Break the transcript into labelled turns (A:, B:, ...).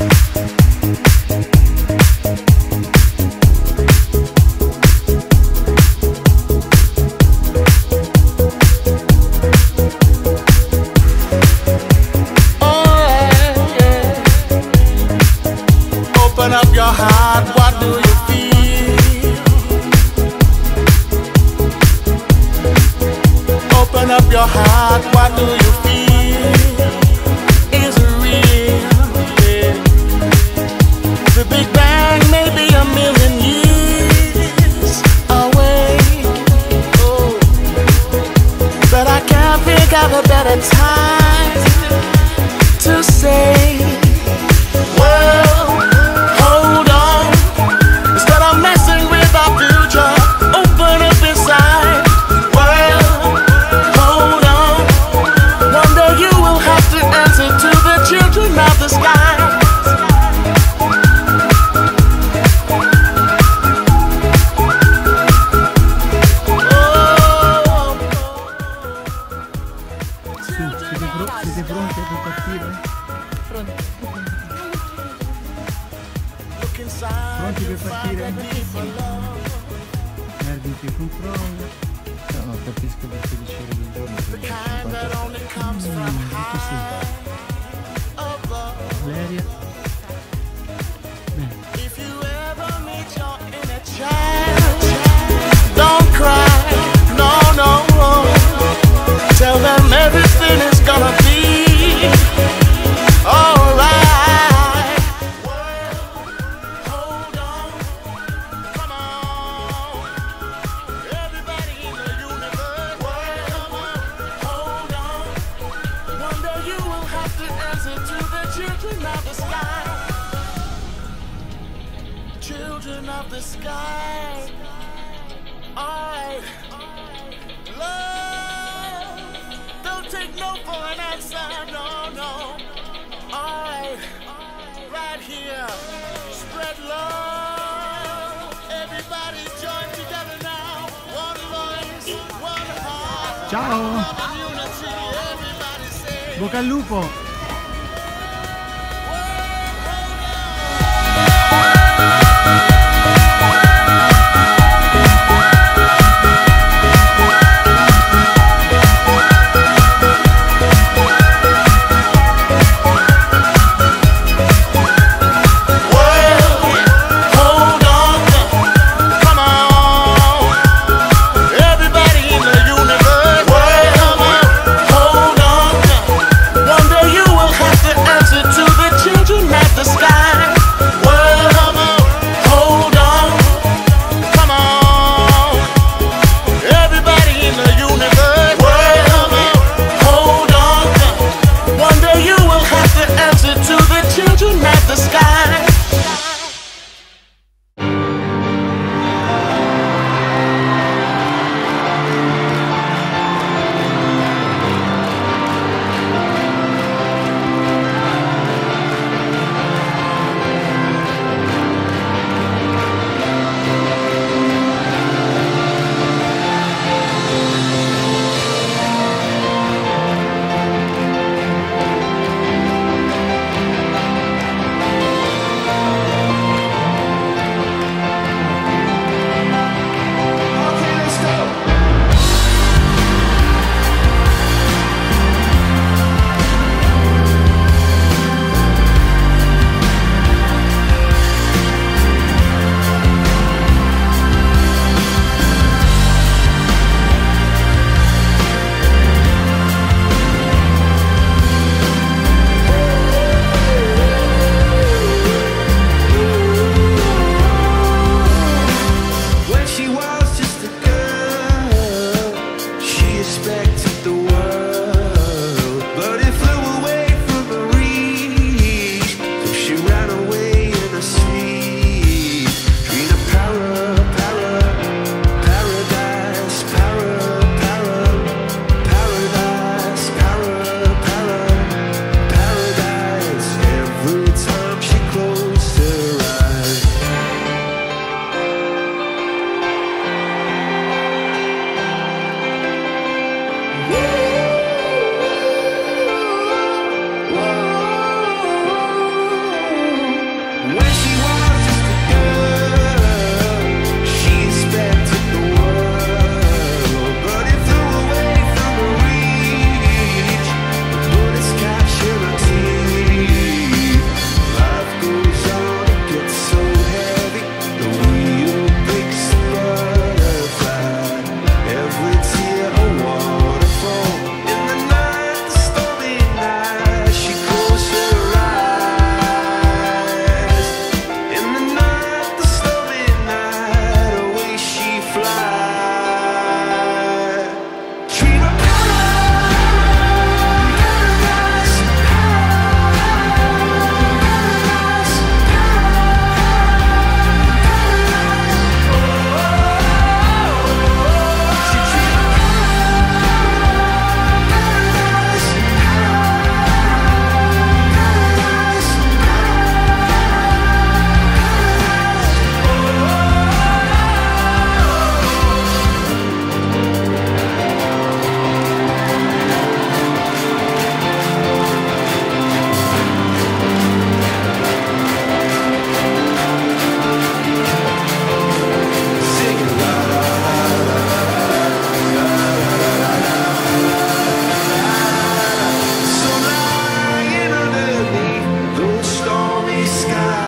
A: Oh, Open up your heart, what do you feel?
B: Pronti per partire? Perditi il controllo. No, non capisco perché dicevi il giorno.
A: Mm, così. To answer to the children of the sky children of the sky. Alright. Love. Don't take no for an answer. No, no. Alright. Right here. Spread love. Everybody's joined together now. One voice, one heart.
B: Ciao! Bocca al lupo!